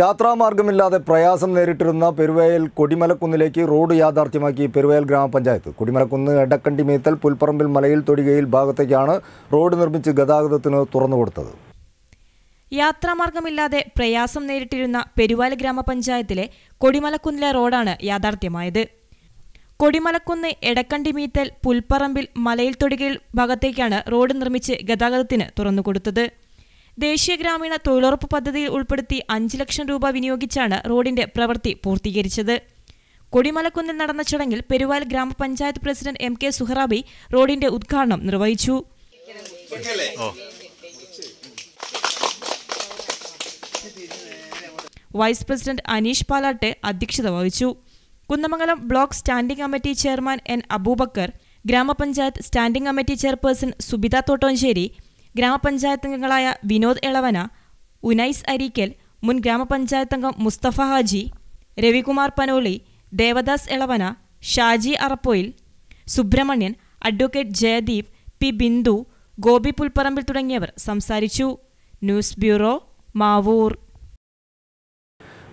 യാത്രാമാർഗമില്ലാതെ പ്രയാസം നേരിട്ടിരുന്ന പെരുവയൽ കൊടിമലക്കുന്നിലേക്ക് റോഡ് യാഥാർത്ഥ്യമാക്കി പെരുവയൽ ഗ്രാമപഞ്ചായത്ത്. കൊടിമലക്കുന്ന് എടക്കണ്ടി മീത്തൽ പുൽപ്പറമ്പിൽ മലയിൽ തൊടികയിൽ ഭാഗത്തേക്കാണ് റോഡ് നിർമ്മിച്ച് ഗതാഗതത്തിന് തുറന്നുകൊടുത്തത് യാത്രാമാർഗമില്ലാതെ പ്രയാസം നേരിട്ടിരുന്ന പെരുവയൽ ഗ്രാമപഞ്ചായത്തിലെ കൊടിമലക്കുന്നിലെ റോഡാണ് യാഥാർത്ഥ്യമായത്. കൊടിമലക്കുന്ന് എടക്കണ്ടി മീത്തൽ പുൽപ്പറമ്പിൽ മലയിൽ തൊടികയിൽ ഭാഗത്തേക്കാണ് റോഡ് നിർമ്മിച്ച് ഗതാഗതത്തിന് തുറന്നുകൊടുത്തത് ദേശീയ ഗ്രാമീണ തൊഴിലുറപ്പ് പദ്ധതിയിൽ ഉൾപ്പെടുത്തി അഞ്ച് ലക്ഷം രൂപ വിനിയോഗിച്ചാണ് റോഡിന്റെ പ്രവൃത്തി പൂർത്തീകരിച്ചത്. കൊടിമലക്കുന്നിൽ നടന്ന ചടങ്ങിൽ പെരുവാൽ ഗ്രാമപഞ്ചായത്ത് പ്രസിഡന്റ് എം കെ സുഹറാബി റോഡിന്റെ ഉദ്ഘാടനം നിർവഹിച്ചു. വൈസ് പ്രസിഡന്റ് അനീഷ് പാലാട്ട് അധ്യക്ഷത വഹിച്ചു. Kunnamangalam block standing committee chairman N Aboobacker ഗ്രാമപഞ്ചായത്ത് standing committee chairperson Subitha Thottoncheri ഗ്രാമപഞ്ചായത്ത് അംഗങ്ങളായ വിനോദ് എളവന ഉനൈസ് അരീക്കൽ മുൻ ഗ്രാമപഞ്ചായത്ത് അംഗം മുസ്തഫ ഹാജി രവികുമാർ പനോളി ദേവദാസ് എളവന ഷാജി അറപ്പോയിൽ സുബ്രഹ്മണ്യൻ അഡ്വക്കേറ്റ് ജയദീപ് പി ബിന്ദു ഗോപി പുൽപ്പറമ്പിൽ തുടങ്ങിയവർ സംസാരിച്ചു. News bureau Mavoor.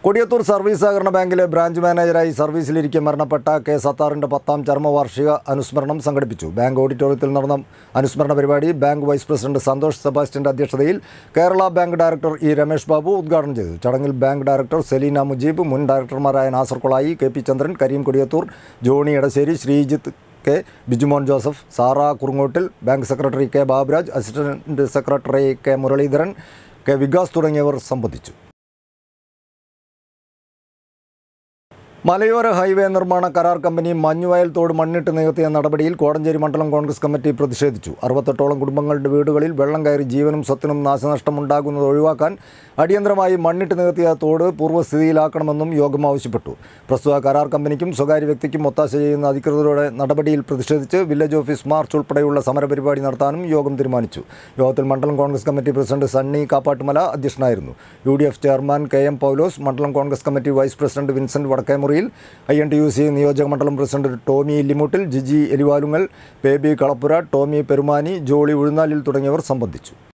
Kodiyathur service സഹകരണ ബാങ്കിലെ ബ്രാഞ്ച് മാനേജരായി സർവീസിലിരിക്കെ മരണപ്പെട്ട കെ സത്താറിന്റെ പത്താം ചർമ്മവാർഷിക അനുസ്മരണം സംഘടിപ്പിച്ചു. ബാങ്ക് ഓഡിറ്റോറിയത്തിൽ നടന്ന അനുസ്മരണ പരിപാടി ബാങ്ക് വൈസ് പ്രസിഡന്റ് സന്തോഷ് സെബാസ്റ്റ്യന്റെ അധ്യക്ഷതയിൽ Kerala bank director E Ramesh Babu ഉദ്ഘാടനം ചെയ്തു. ചടങ്ങിൽ ബാങ്ക് ഡയറക്ടർ സെലീന മുജീബ് മുൻ ഡയറക്ടർമാരായ Nasar Kolayi K P Chandran Kareem Kodiyathur Johny Edassery Sreejith K Bijumon Joseph Sara Kurungottil bank secretary K Baburaj assistant secretary K Muraleedharan K Vikas തുടങ്ങിയവർ സംബന്ധിച്ചു. മലയോര highway നിർമ്മാണ കരാർ company മഞ്ഞുവയൽ തോട് മണ്ണിട്ട് നികത്തിയ നടപടിയിൽ കോടഞ്ചേരി മണ്ഡലം കോൺഗ്രസ് കമ്മിറ്റി പ്രതിഷേധിച്ചു. അറുപത്തെട്ടോളം കുടുംബങ്ങളുടെ വീടുകളിൽ വെള്ളം കയറി ജീവനും സ്വത്തിനും നാശനഷ്ടം ഉണ്ടാകുന്നത് ഒഴിവാക്കാൻ അടിയന്തരമായി മണ്ണിട്ട് നികത്തിയ തോട് പൂർവസ്ഥിതിയിലാക്കണമെന്നും യോഗം ആവശ്യപ്പെട്ടു. പ്രസ്തുത കരാർ കമ്പനിക്കും സ്വകാര്യ വ്യക്തിക്കും ഒത്താശ ചെയ്യുന്ന അധികൃതരുടെ നടപടിയിൽ പ്രതിഷേധിച്ച് വില്ലേജ് ഓഫീസ് മാർച്ച് ഉൾപ്പെടെയുള്ള സമരപരിപാടി നടത്താനും യോഗം തീരുമാനിച്ചു. യോഗത്തിൽ മണ്ഡലം Congress committee president Sunny Kappattumala അധ്യക്ഷനായിരുന്നു. U chairman K M Paulose മണ്ഡലം Congress committee vice president Vincent Vadakkemuriyil I N T U C നിയോജക മണ്ഡലം പ്രസിഡന്റ് ടോമി ഇല്ലിമുട്ടിൽ ജിജി എലിവാലുങ്ങൽ ബേബി കളപ്പുര ടോമി പെരുമാനി ജോളി ഉഴുന്നാലിൽ തുടങ്ങിയവർ സംബന്ധിച്ചു.